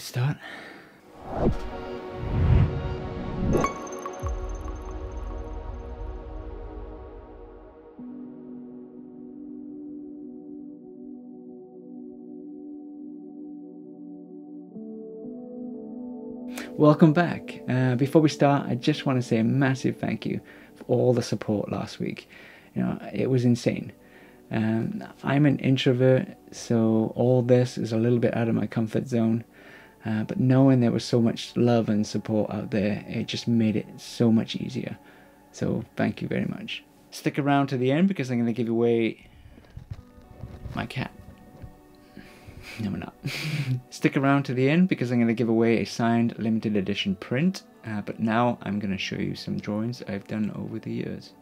start. Welcome back. Uh, before we start, I just want to say a massive thank you for all the support last week. You know, it was insane. Um, I'm an introvert, so all this is a little bit out of my comfort zone. Uh, but knowing there was so much love and support out there, it just made it so much easier. So thank you very much. Stick around to the end because I'm going to give away my cat. No, we're not. Stick around to the end because I'm going to give away a signed limited edition print. Uh, but now I'm going to show you some drawings I've done over the years.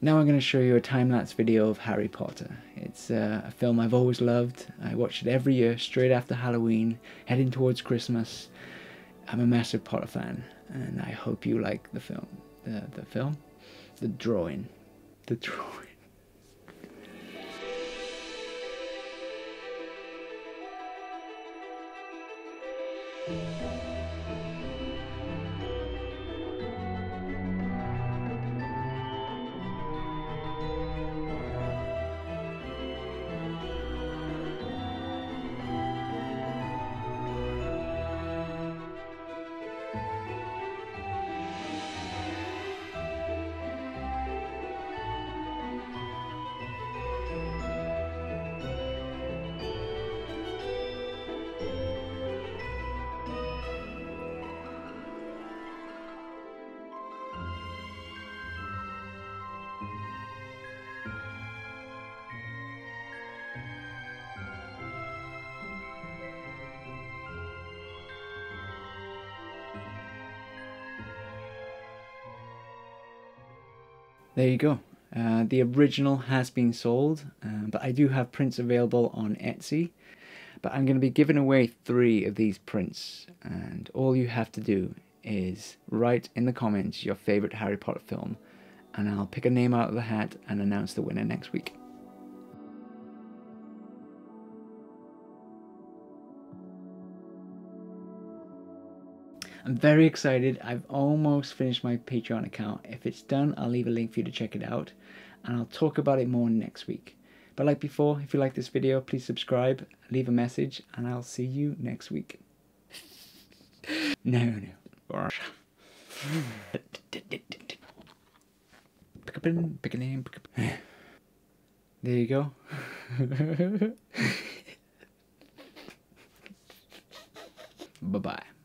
Now I'm going to show you a time-lapse video of Harry Potter. It's uh, a film I've always loved. I watch it every year, straight after Halloween, heading towards Christmas. I'm a massive Potter fan, and I hope you like the film. The, the film? The drawing. The drawing. There you go. Uh, the original has been sold, uh, but I do have prints available on Etsy. But I'm going to be giving away three of these prints, and all you have to do is write in the comments your favorite Harry Potter film, and I'll pick a name out of the hat and announce the winner next week. I'm very excited. I've almost finished my Patreon account. If it's done, I'll leave a link for you to check it out. And I'll talk about it more next week. But like before, if you like this video, please subscribe, leave a message, and I'll see you next week. no, no. There you go. Bye-bye.